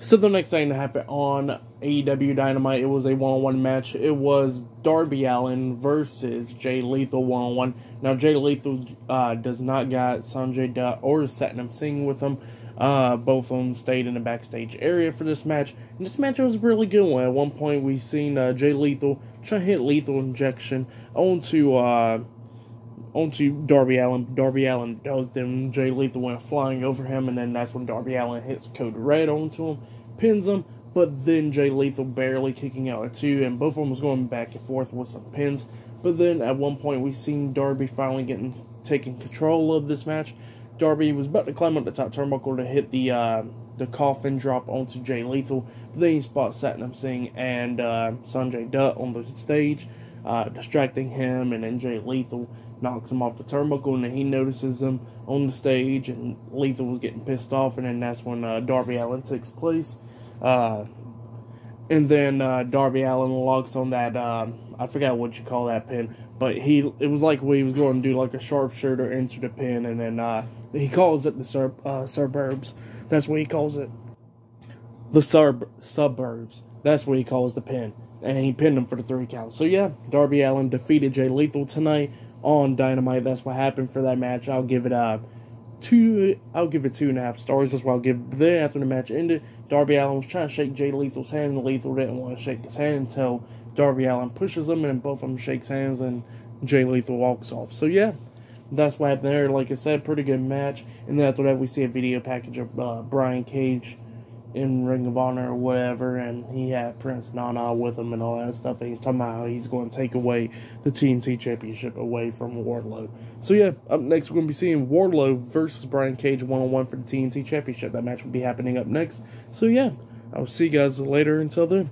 So the next thing that happened on AEW Dynamite, it was a one-on-one match. It was Darby Allin versus Jay Lethal one-on-one. Now Jay Lethal uh, does not got Sanjay Dutt or Satnam Singh with him. Uh, both of them stayed in the backstage area for this match. And this match was a really good one. At one point, we seen uh, Jay Lethal try to hit lethal injection onto uh, onto Darby Allin. Darby Allin ducked him. Jay Lethal went flying over him, and then that's when Darby Allin hits Code Red onto him, pins him. But then Jay Lethal barely kicking out at two, and both of them was going back and forth with some pins. But then at one point we seen Darby finally getting taking control of this match. Darby was about to climb up the top turnbuckle to hit the uh, the coffin drop onto Jay Lethal. But then he spots Satnam Singh and uh, Sanjay Dutt on the stage, uh, distracting him, and then Jay Lethal knocks him off the turnbuckle, and then he notices him on the stage, and Lethal was getting pissed off, and then that's when uh, Darby Allin takes place. Uh, and then uh, Darby Allin locks on that. Um, I forgot what you call that pin, but he it was like he was going to do like a sharpshooter into the pin, and then uh, he calls it the sur- uh, suburbs. That's what he calls it. The sub suburbs. That's what he calls the pin, and he pinned him for the three count. So yeah, Darby Allin defeated Jay Lethal tonight on Dynamite. That's what happened for that match. I'll give it a two. I'll give it two and a half stars. That's what I'll give. Then after the match ended, Darby Allin was trying to shake Jay Lethal's hand, and Lethal didn't want to shake his hand until Darby Allin pushes him, and both of them shakes hands, and Jay Lethal walks off. So yeah, that's what happened there. Like I said, pretty good match. And then after that, we see a video package of uh, Brian Cage in Ring of Honor or whatever, and he had Prince Nana with him and all that stuff. And he's talking about how he's going to take away the TNT Championship away from Wardlow. So yeah, up next we're going to be seeing Wardlow versus Brian Cage one on one for the TNT Championship. That match will be happening up next. So yeah, I'll see you guys later. Until then.